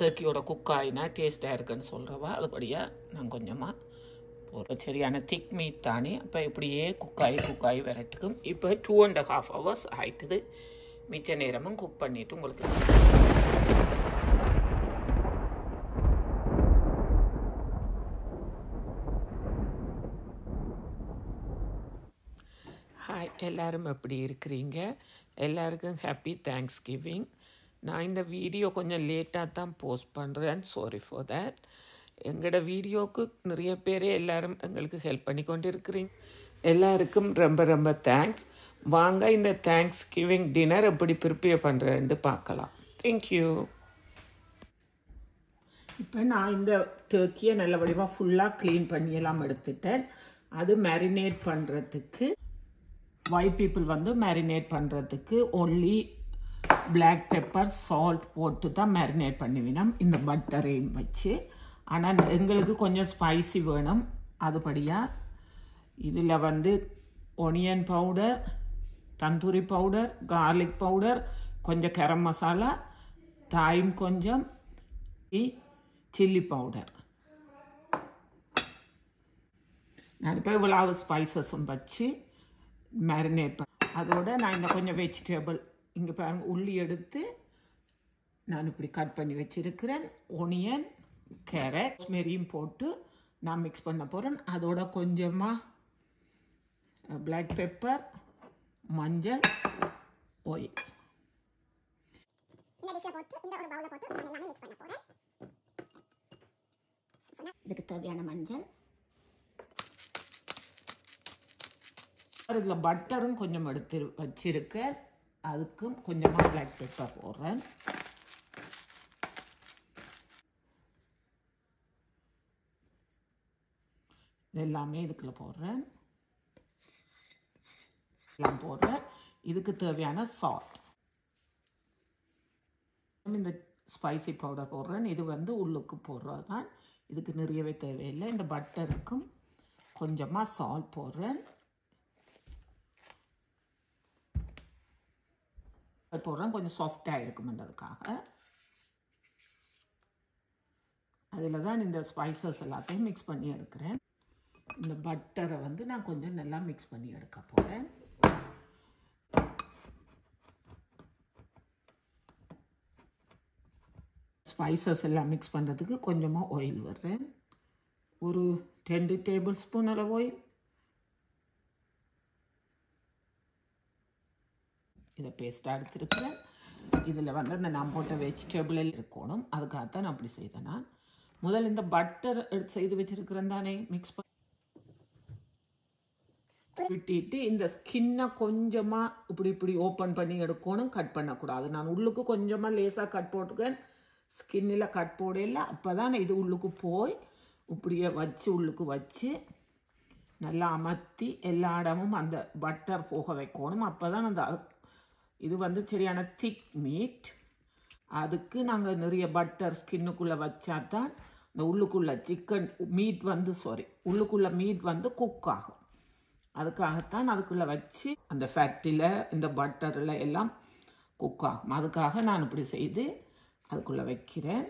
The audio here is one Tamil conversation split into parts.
டர்க்கியோட குக் ஆகினா டேஸ்ட்டாக இருக்குன்னு சொல்கிறவா அதுபடியாக நான் கொஞ்சமாக போடுறேன். சரியான திக் மீட் தானே. அப்போ இப்படியே குக்காயி குக்காயி வரட்டுக்கும் இப்போ டூ அண்ட் ஹாஃப் ஹவர்ஸ் ஆயிட்டுது. மிச்ச நேரமும் குக் பண்ணிவிட்டு உங்களுக்கு ஹாய் எல்லோரும் எப்படி இருக்கிறீங்க? எல்லாருக்கும் ஹாப்பி தேங்க்ஸ் கிவிங் நான் இந்த வீடியோ கொஞ்சம் லேட்டாக தான் போஸ்ட் பண்ணுறேன் சாரி ஃபார் தேட் எங்களோட வீடியோவுக்கு நிறைய பேரே எல்லோரும் எங்களுக்கு ஹெல்ப் பண்ணி கொண்டு இருக்கிறீங்க எல்லாருக்கும் ரொம்ப ரொம்ப தேங்க்ஸ் வாங்க இந்த தேங்க்ஸ் கிவிங் டின்னர் எப்படி ப்ரிப்பேர் பண்ணுறேன்னு பார்க்கலாம். தேங்க்யூ இப்போ நான் இந்த டர்க்கியை நல்ல வடிவாக ஃபுல்லாக க்ளீன் பண்ணியெல்லாம் எடுத்துட்டேன். அது மேரினேட் பண்ணுறதுக்கு ஒயிட் பீப்புள் வந்து மேரினேட் பண்ணுறதுக்கு ஒன்லி பிளாக் பெப்பர் சால்ட் போட்டு தான் மேரினேட் பண்ணுவினோம் இந்த பட்டரையும் வச்சு. ஆனால் எங்களுக்கு கொஞ்சம் ஸ்பைசி வேணும். அதுபடியாக இதில் வந்து onion powder tandoori powder garlic powder கொஞ்சம் கரம் மசாலா தாயும் கொஞ்சம் சில்லி பவுடர் நான் இப்போ இவ்வளவு ஸ்பைசஸும் வச்சு மேரினேட் பண்ண அதோட நான் இந்த கொஞ்சம் வெஜிடபிள் இங்கே பாருங்க உள்ளி எடுத்து நான் இப்படி கட் பண்ணி வச்சிருக்கிறேன். ஒனியன் கேரட் மெரியும் போட்டு நான் மிக்ஸ் பண்ண போகிறேன் அதோட கொஞ்சமாக பிளாக் பெப்பர் மஞ்சள் ஆயில் இந்த டிஷ்ல போட்டு இந்த ஒரு பவுல போட்டு நான் எல்லாமே மிக்ஸ் பண்ண போறேன். இதுக்கு தேவையான மஞ்சள். இதில் பட்டரும் கொஞ்சம் எடுத்து வச்சிருக்கேன். அதுக்கும் கொஞ்சமாக பிளாக் பெப்பர் போடுறேன். எல்லாமே இதுக்குள்ள போடுறேன். எல்லாம் போடுறேன். இதுக்கு தேவையான சால்ட் இந்த ஸ்பைசி பவுடர் போடுறேன். இது வந்து உள்ளுக்கு போடுறது தான் இதுக்கு நிறையவே தேவையில்லை. இந்த பட்டருக்கும் கொஞ்சமாக சால்ட் போடுறேன். போடுறேன் கொஞ்சம் சாஃப்டாக இருக்குமென்றதுக்காக அதில் தான் இந்த ஸ்பைசஸ் எல்லாத்தையும் மிக்ஸ் பண்ணி எடுக்கிறேன். இந்த பட்டரை வந்து நான் கொஞ்சம் நல்லா மிக்ஸ் பண்ணி எடுக்க போகிறேன் ஸ்பைசஸ் எல்லாம் மிக்ஸ் பண்ணுறதுக்கு கொஞ்சமாக ஆயில் விடுறேன். ஒரு ரெண்டு டேபிள் ஸ்பூன் அளவு ஆயில் இதை பேஸ்ட்டாக எடுத்துருக்கிறேன். இதில் வந்து அந்த நான் போட்ட வெஜிடபிள் இருக்கணும். அதுக்காகத்தான் நான் அப்படி செய்தேன் நான். முதல் இந்த பட்டர் செய்து வச்சிருக்கிறேன் தானே மிக்ஸ் பண்ணி. விட்டிட்டு இந்த ஸ்கின்னை கொஞ்சமாக இப்படி இப்படி ஓப்பன் பண்ணி எடுக்கணும். கட் பண்ணக்கூடாது. நான் உள்ளுக்கு கொஞ்சமாக லேசாக கட் போட்டுக்கேன். ஸ்கின்னில் கட் போடல. அப்போ தான் இது உள்ளுக்கு போய் இப்படியே வச்சு உள்ளுக்கு வச்சு நல்லா அமர்த்தி எல்லா இடமும் அந்த பட்டர் போக வைக்கணும். அப்போ தான் அந்த இது வந்து சரியான திக் மீட் அதுக்கு நாங்கள் நிறைய பட்டர் ஸ்கின்னுக்குள்ளே வச்சா தான் இந்த உள்ளுக்குள்ளே சிக்கன் மீட் வந்து சாரி உள்ளுக்குள்ளே மீட் வந்து குக் ஆகும். அதுக்காகத்தான் அதுக்குள்ளே வச்சு அந்த ஃபேக்ட்ரியில் இந்த பட்டரில் எல்லாம் குக் ஆகும். அதுக்காக நான் இப்படி செய்து அதுக்குள்ளே வைக்கிறேன்.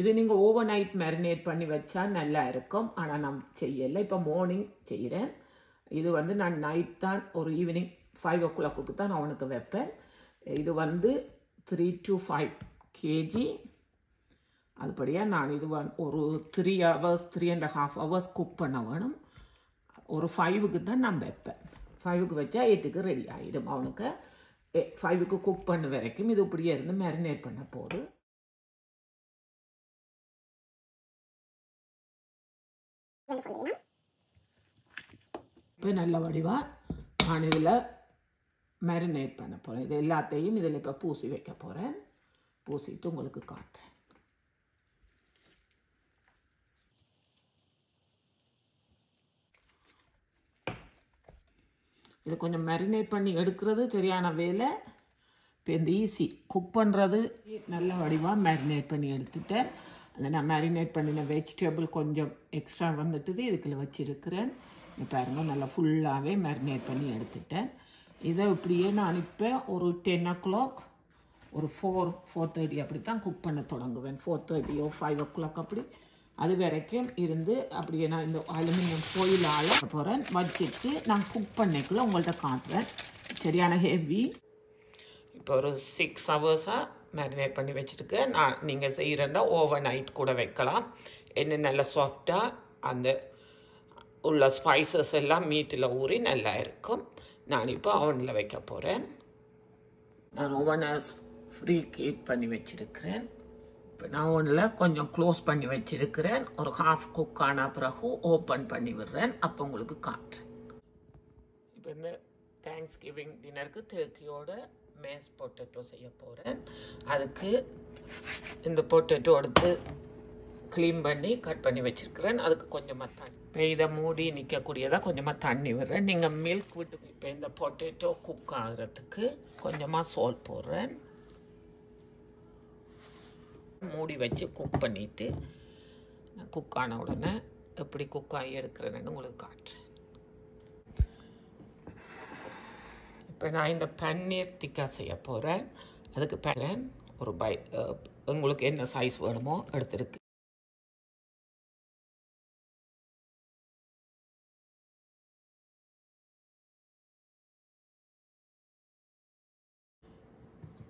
இது நீங்கள் ஓவர் நைட் மேரினேட் பண்ணி வச்சா நல்லா இருக்கும். ஆனால் நான் செய்யலை. இப்போ மார்னிங் செய்கிறேன் இது வந்து நான் நைட் தான் ஒரு ஈவினிங் ஃபைவ் ஓ கிளாக்கு தான் நான் அவனுக்கு வைப்பேன். இது வந்து த்ரீ டு ஃபைவ் கேஜி அதுபடியாக நான் இது வந் ஒரு three hours three and half hours cook பண்ண வேணும். ஒரு ஃபைவுக்கு தான் நான் வைப்பேன். ஃபைவுக்கு வச்சா எயிட்டுக்கு ரெடி ஆகிடும் அவனுக்கு ஃபைவுக்கு குக் பண்ண வரைக்கும் இது இப்படியே இருந்து மேரினேட் பண்ண போகுது. இப்போ நல்ல வடிவாக நான் இதில் மேரினேட் பண்ண போகிறேன் இது எல்லாத்தையும் இதில் இப்போ பூசி வைக்க போகிறேன் பூசிட்டு உங்களுக்கு காட்டுறேன். இது கொஞ்சம் மேரினேட் பண்ணி எடுக்கிறது சரியான வேலை. இப்போ இந்த ஈஸி குக் பண்ணுறது நல்ல வடிவாக மேரினேட் பண்ணி எடுத்துட்டேன். அதை நான் மேரினேட் பண்ணின வெஜிடபிள் கொஞ்சம் எக்ஸ்ட்ரா வந்துட்டுது. இதுக்குள்ள வச்சுருக்கிறேன். பாருங்க நல்லா ஃபுல்லாகவே மேரினேட் பண்ணி எடுத்துட்டேன். இதை இப்படியே நான் அனுப்பேன் ஒரு டென் ஓ கிளாக் ஒரு ஃபோர் ஃபோர் தேர்ட்டி அப்படி தான் குக் பண்ண தொடங்குவேன். ஃபோர் தேர்ட்டியோ ஃபைவ் ஓ கிளாக் அப்படி. அது வரைக்கும் இருந்து அப்படியே நான் இந்த அலுமினியம் கோயில் ஆள போகிறேன் வச்சுட்டு நான் குக் பண்ணிக்குள்ள உங்கள்கிட்ட காட்டுறேன். சரியான ஹெவி இப்போ ஒரு சிக்ஸ் ஹவர்ஸாக மேரினேட் பண்ணி வச்சுருக்கேன். நான் நீங்கள் செய்கிறதா ஓவர் நைட் கூட வைக்கலாம். என்ன நல்லா சாஃப்டாக அந்த உள்ள ஸ்பைசஸ் எல்லாம் மீட்டில் ஊறி நல்லா இருக்கும். நான் இப்போ அவனில் வைக்க போகிறேன் நான் ஓவனை ஃப்ரீ ஹீட் பண்ணி வச்சுருக்கிறேன். இப்போ நான் ஒன்றில் கொஞ்சம் க்ளோஸ் பண்ணி வச்சுருக்கிறேன். ஒரு ஹாஃப் குக் ஆன பிறகு ஓப்பன் பண்ணி விடுறேன். அப்போ உங்களுக்கு காட்டுறேன். இப்போ இந்த தேங்க்ஸ் கிவிங் டின்னருக்கு தேக்கியோட மேஸ் பொட்டேட்டோ செய்ய போகிறேன் அதுக்கு இந்த பொட்டேட்டோ எடுத்து க்ளீன் பண்ணி கட் பண்ணி வச்சிருக்கிறேன். அதுக்கு கொஞ்சமாக தண்ணி. இப்போ இதை மூடி நிற்கக்கூடியதாக கொஞ்சமாக தண்ணி விடுறேன். நீங்கள் மில்க் விட்டு இப்போ இந்த பொட்டேட்டோ குக் ஆகிறதுக்கு கொஞ்சமாக சோல் போடுறேன். மூடி வச்சு குக் பண்ணிவிட்டு நான் குக் ஆன உடனே எப்படி குக் ஆகி எடுக்கிறேன்னு உங்களுக்கு காட்டுறேன். இப்போ நான் இந்த பன்னீர் திக்கா செய்ய போகிறேன் அதுக்கு பேரன் ஒரு பை உங்களுக்கு என்ன சைஸ் வேணுமோ எடுத்துருக்கு.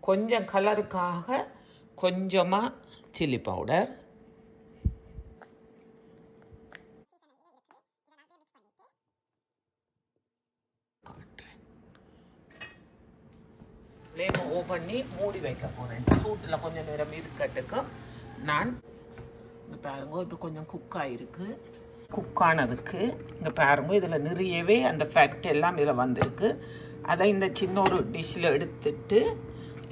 கொஞ்சம் கலருக்காக கொஞ்சமாக சில்லி பவுடர் ஃப்ளேமை ஓ பண்ணி மூடி வைக்க போகிறேன் சூட்டில் கொஞ்சம் நேரம் இருக்கட்டுக்கு. நான் இங்கே பாருங்க இப்போ கொஞ்சம் குக் ஆகிருக்கு குக் ஆனதுக்கு இங்கே பாருங்க இதில் நிறையவே அந்த ஃபேக்ட் எல்லாம் இதில் வந்திருக்கு. அதை இந்த சின்ன ஒரு டிஷ்ஷில் எடுத்துட்டு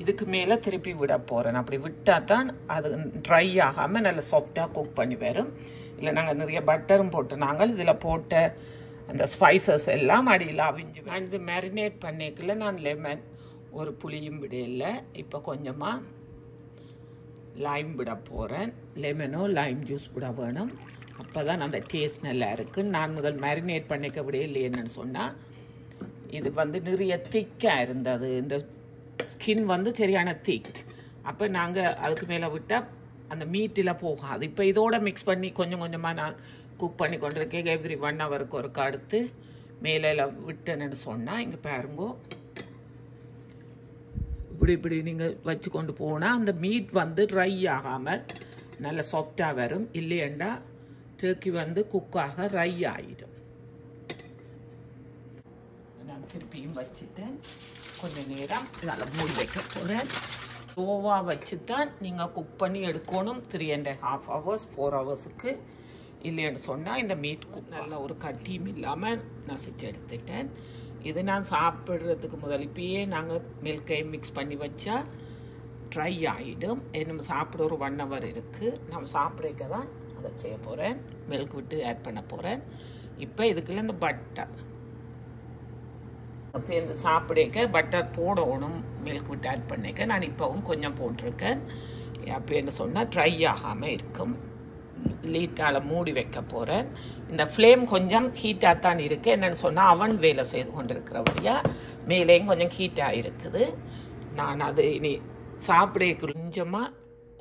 இதுக்கு மேலே திருப்பி விட போகிறேன் அப்படி விட்டால் தான் அது ட்ரை ஆகாமல் நல்லா சாஃப்டாக குக் பண்ணி வரும். இல்லை நாங்கள் நிறைய பட்டரும் போட்டு நாங்கள் இதில் போட்ட அந்த ஸ்பைசஸ் எல்லாம் அடியில் அவிஞ்சு நான் இது மேரினேட் பண்ணிக்கல நான் லெமன் ஒரு புளியும் விடையில இப்போ கொஞ்சமாக லைம் விட போகிறேன் லெமனோ லைம் ஜூஸ் விட வேணும். அப்போ தான் அந்த டேஸ்ட் நல்லா இருக்குது நான் முதல் மேரினேட் பண்ணிக்க விடையில்லை என்னன்னு சொன்னால் இது வந்து நிறைய திக்காக இருந்தது. இந்த ஸ்கின் வந்து சரியான திக் அப்போ நாங்கள் அதுக்கு மேலே விட்டால் அந்த மீட்டில் போகாது. இப்போ இதோட மிக்ஸ் பண்ணி கொஞ்சம் கொஞ்சமாக நான் குக் பண்ணி கொண்டிருக்கேன். எவ்ரி ஒன் ஹவருக்கு ஒருக்க அடுத்து மேலே விட்டேன்னு சொன்னால் இங்கே பாருங்கோ. இப்படி இப்படி நீங்கள் வச்சு கொண்டு போனால் அந்த மீட் வந்து ட்ரை ஆகாமல் நல்ல சாஃப்டாக வரும். இல்லையண்டா டர்க்கி வந்து குக்காக ரை ஆகிடும் நான் திருப்பியும் வச்சுட்டேன். கொஞ்சம் நேரம் இதால் மூடி வைக்க போகிறேன் லோவாக வச்சு தான் நீங்கள் குக் பண்ணி எடுக்கணும். Three and half hours four ஹவர்ஸுக்கு இல்லைன்னு சொன்னால் இந்த மீட் குக் நல்ல ஒரு கட்டியும் இல்லாமல் நசிச்சு எடுத்துட்டேன். இது நான் சாப்பிட்றதுக்கு முதல் இப்பயே நாங்கள் மில்கை மிக்ஸ் பண்ணி வச்சா ட்ரை ஆகிடும் நம்ம சாப்பிட ஒரு ஒன் ஹவர் இருக்குது நம்ம சாப்பிடக்க தான் அதை செய்ய போகிறேன் மில்க் விட்டு ஆட் பண்ண போகிறேன் இப்போ இதுக்குள்ளே இந்த பட்டர் அப்போ இந்த சாப்பிடக்க பட்டர் போடணும் மில்க் விட்டு ஆட் பண்ணிக்க. நான் இப்போவும் கொஞ்சம் போட்டிருக்கேன். அப்போ என்ன சொன்னால் ட்ரை ஆகாமல் இருக்கும். லீட்டால் மூடி வைக்க போகிறேன் இந்த ஃப்ளேம் கொஞ்சம் ஹீட்டாக தான் இருக்குது என்னென்னு சொன்னால் அவன் வேலை செய்து கொண்டிருக்கிறபடியாக மேலேயும் கொஞ்சம் ஹீட்டாக இருக்குது. நான் அது இனி சாப்பிட கொஞ்சமாக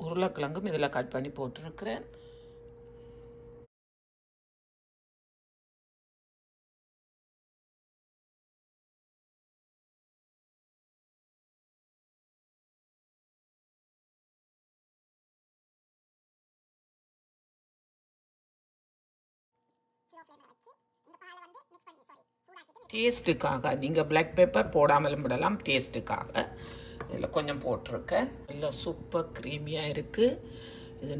உருளைக்கிழங்கும் இதில் கட் பண்ணி போட்டிருக்கிறேன். டேஸ்ட்டுக்காக நீங்கள் பிளாக் பேப்பர் போடாமலும் விடலாம் டேஸ்ட்டுக்காக இதில் கொஞ்சம் போட்டிருக்கேன். நல்லா சூப்பர் க்ரீமியாக இருக்குது இது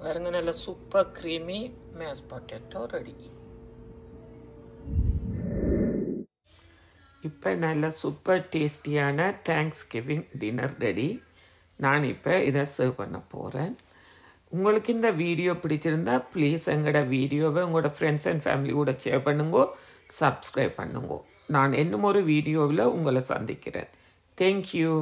பாருங்க நல்ல super creamy mash potato ready இப்போ நல்ல சூப்பர் டேஸ்டியான தேங்க்ஸ் கிவிங் டின்னர் ரெடி நான் இப்போ இதை சர்வ் பண்ண போகிறேன் உங்களுக்கு இந்த வீடியோ பிடிச்சிருந்தா ப்ளீஸ் எங்களோட வீடியோவை உங்களோட ஃப்ரெண்ட்ஸ் அண்ட் ஃபேமிலி கூட ஷேர் பண்ணுங்க சப்ஸ்கிரைப் பண்ணுங்கோ. நான் இன்னும் ஒரு வீடியோவில் உங்களை சந்திக்கிறேன். தேங்க்யூ